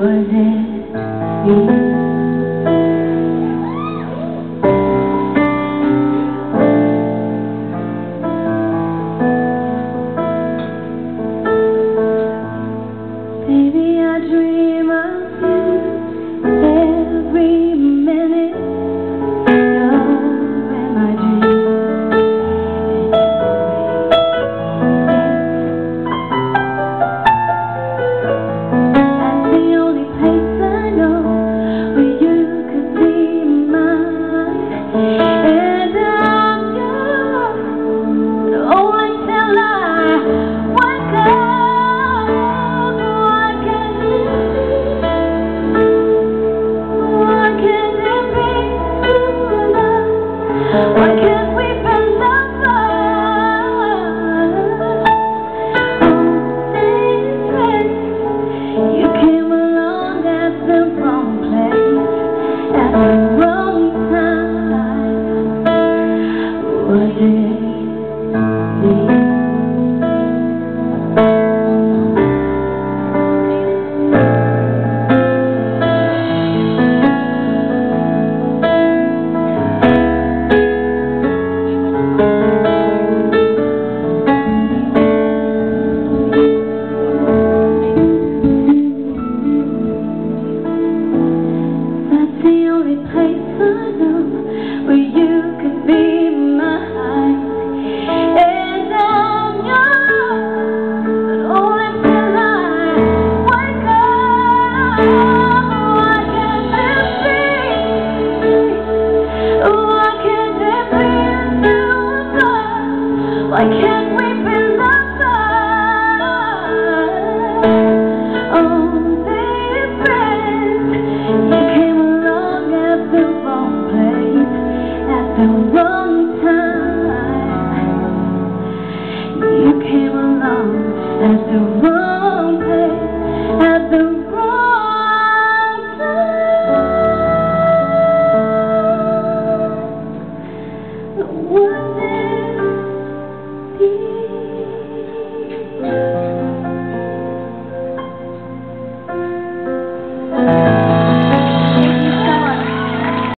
was it? Why can't we lovers? Only oh, friends. You came along at the wrong place, at the wrong time. You came along at the wrong